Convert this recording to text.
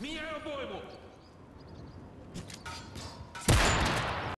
Міняю обойму!